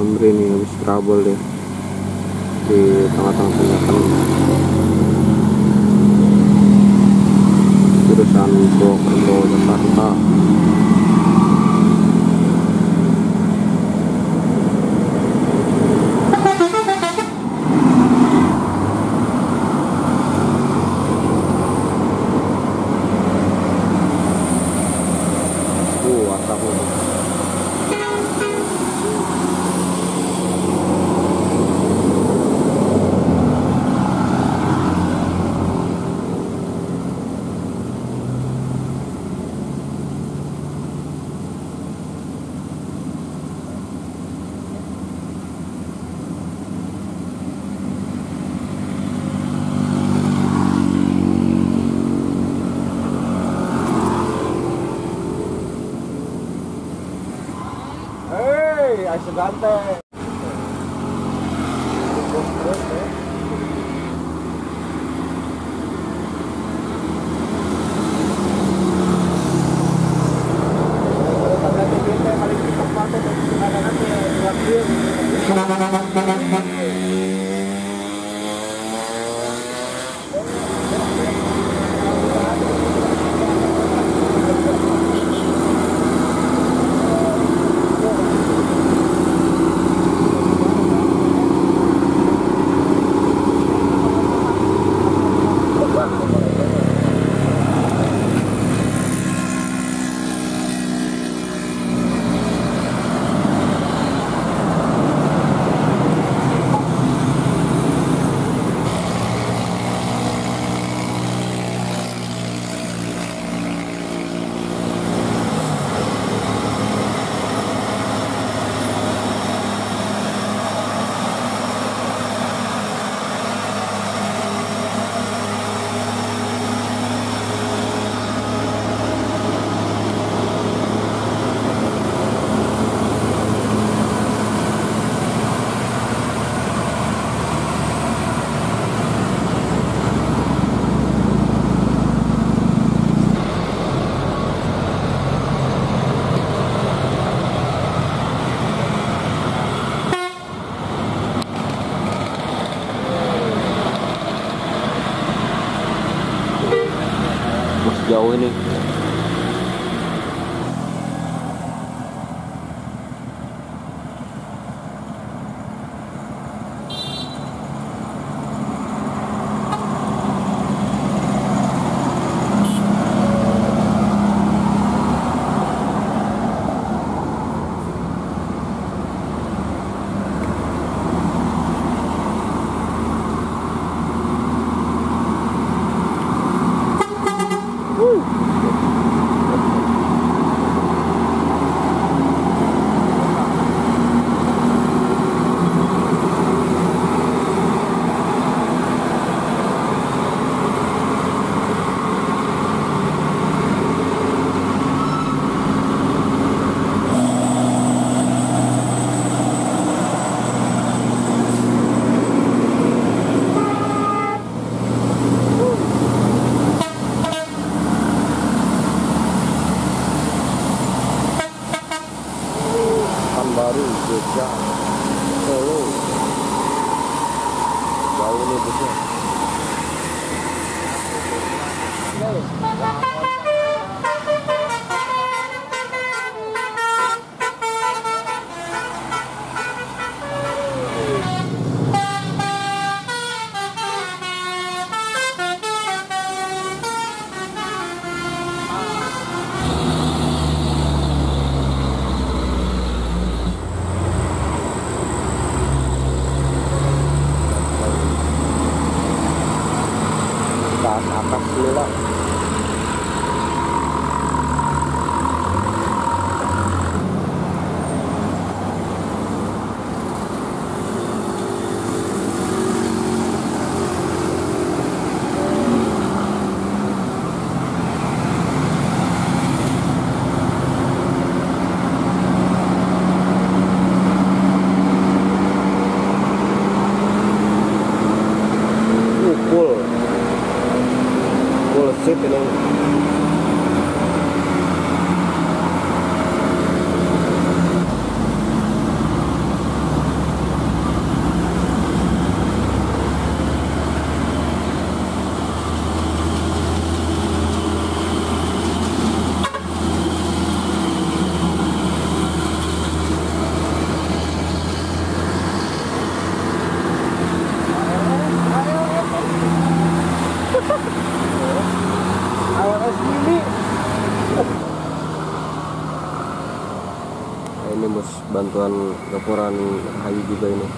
guys trouble deh. Di tengah-tengah tanjakan jurusan Purwokerto Jakarta accidente going in pessoal. Nih ini bos. Bantuan laporan Hayu juga ini.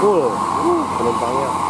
Full. Cool. uh, penumpangnya.